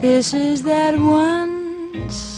This is that once